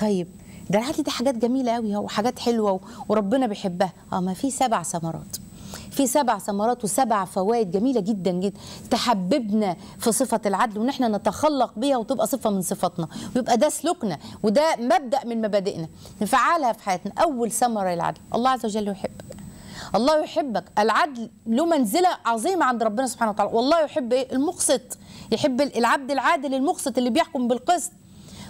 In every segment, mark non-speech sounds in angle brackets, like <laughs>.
طيب ده العدل دي حاجات جميلة قوي وحاجات حلوة وربنا بيحبها. آه ما في سبع ثمرات. في سبع ثمرات وسبع فوائد جميلة جدا جدا تحببنا في صفة العدل وإن إحنا نتخلق بيها وتبقى صفة من صفاتنا ويبقى ده سلوكنا وده مبدأ من مبادئنا. نفعلها في حياتنا. أول ثمرة العدل الله عز وجل يحبك الله يحبك. العدل له منزلة عظيمة عند ربنا سبحانه وتعالى. والله يحب إيه؟ المقسط. يحب العبد العادل المقسط اللي بيحكم بالقسط.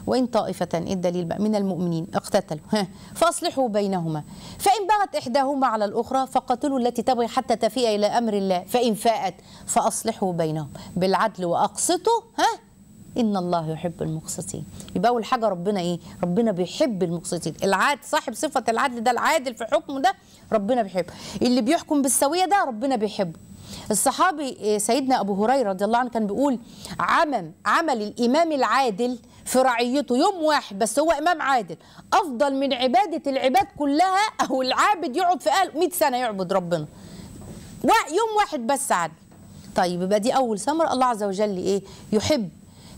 وإن طائفة الدليل بقى من المؤمنين اقتتلوا. ها. فأصلحوا بينهما. فإن بغت إحداهما على الأخرى فقتلوا التي تبغي حتى تفيء إلى أمر الله. فإن فاءت فأصلحوا بينهم. بالعدل وأقسطوا ها. إن الله يحب المقسطين. يبقى أول حاجة ربنا إيه؟ ربنا بيحب المقسطين. العادل صاحب صفة العدل ده العادل في حكمه ده ربنا بيحبه اللي بيحكم بالسوية ده ربنا بيحبه. الصحابي إيه، سيدنا أبو هريرة رضي الله عنه كان بيقول عمل عمل الإمام العادل في رعيته يوم واحد بس هو إمام عادل. أفضل من عبادة العباد كلها أو العابد يقعد في قلب 100 سنة يعبد ربنا. يوم واحد بس عدل طيب يبقى دي أول ثمرة. الله عز وجل إيه؟ يحب.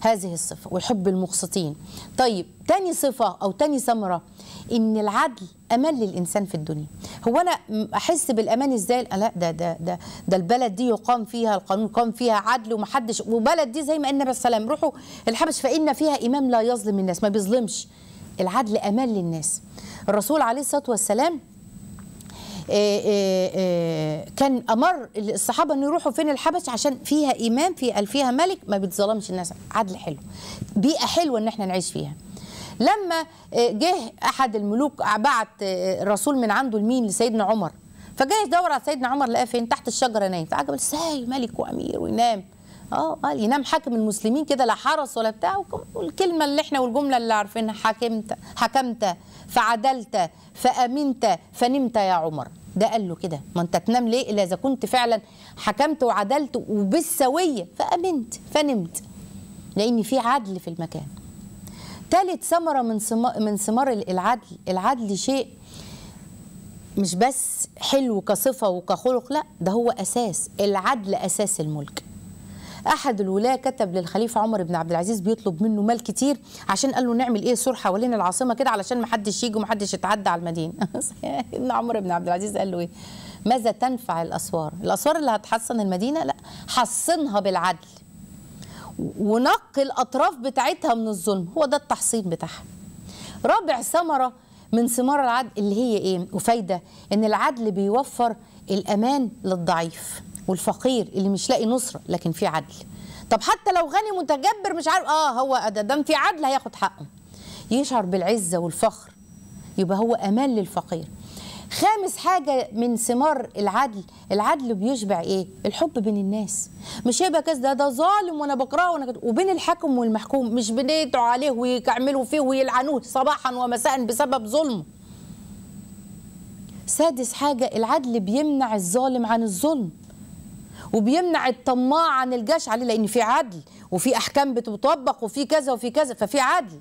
هذه الصفة ويحب المقسطين. طيب تاني صفة أو تاني ثمرة إن العدل أمان للإنسان في الدنيا. هو أنا م- أحس بالأمان إزاي؟ لا ده ده ده ده البلد دي يقام فيها القانون يقام فيها عدل ومحدش وبلد دي زي ما النبي وسلم روحوا الحبش فإن فيها إمام لا يظلم الناس ما بيظلمش. العدل أمان للناس. الرسول عليه الصلاة والسلام كان أمر الصحابة ان يروحوا فين الحبش عشان فيها امام في فيها ملك ما بيتظلمش الناس. عدل حلو. بيئة حلوة إن إحنا نعيش فيها. لما آه، جه أحد الملوك بعت آه، الرسول من عنده لمين؟ لسيدنا عمر. فجاي يدور على سيدنا عمر لقاه فين؟ تحت الشجرة نايم. فعجب إزاي ملك وأمير وينام آه قال ينام حاكم المسلمين كده لا حرس ولا بتاع والكلمة اللي إحنا والجملة اللي عارفينها حكمت حكمت فعدلت فأمنت فنمت يا عمر. ده قال له كده ما انت تنام ليه؟ إلا إذا كنت فعلا حكمت وعدلت وبالسوية فأمنت فنمت. لأن في عدل في المكان. ثالث ثمرة من ثما- من ثمار العدل. العدل شيء مش بس حلو كصفة وكخلق لا ده هو أساس. العدل أساس الملك. أحد الولاة كتب للخليفة عمر بن عبد العزيز بيطلب منه مال كتير عشان قال له نعمل إيه سور حوالين العاصمة كده علشان ما حدش يجي وما حدش يتعدى على المدينة. <laughs> ابن عمر بن عبد العزيز قال له إيه؟ ماذا تنفع الأسوار؟ الأسوار اللي هتحصن المدينة؟ لا حصنها بالعدل ونقي الأطراف بتاعتها من الظلم. هو ده التحصين بتاعها. رابع ثمرة من ثمار العدل اللي هي إيه؟ وفايده إن العدل بيوفر الأمان للضعيف. والفقير اللي مش لاقي نصره لكن في عدل. طب حتى لو غني متجبر مش عارف آه هو ده دام في عدل هياخد حقه. يشعر بالعزة والفخر يبقى هو أمان للفقير. خامس حاجة من ثمار العدل العدل بيشبع إيه؟ الحب بين الناس. مش هيبقى كذا ده ده ظالم وأنا بكرهه وأنا كده. وبين الحاكم والمحكوم مش بندعوا عليه ويعملوا فيه ويلعنوه صباحا ومساء بسبب ظلمه سادس حاجة العدل بيمنع الظالم عن الظلم. وبيمنع الطماع عن الجشع عليه لأن في عدل وفي أحكام بتطبق وفي كذا وفي كذا ففي عدل.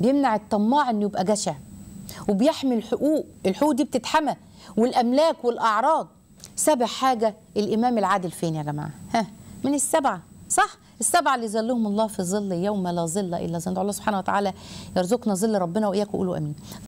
بيمنع الطماع إنه يبقى جشع وبيحمي الحقوق الحقوق دي بتتحمى والأملاك والأعراض. سابع حاجة الإمام العادل فين يا جماعة؟ ها من السبعة صح؟ السبعة اللي ظلهم الله في ظل يوم لا ظل إلا ظل. الله سبحانه وتعالى يرزقنا ظل ربنا وإياكم قولوا آمين.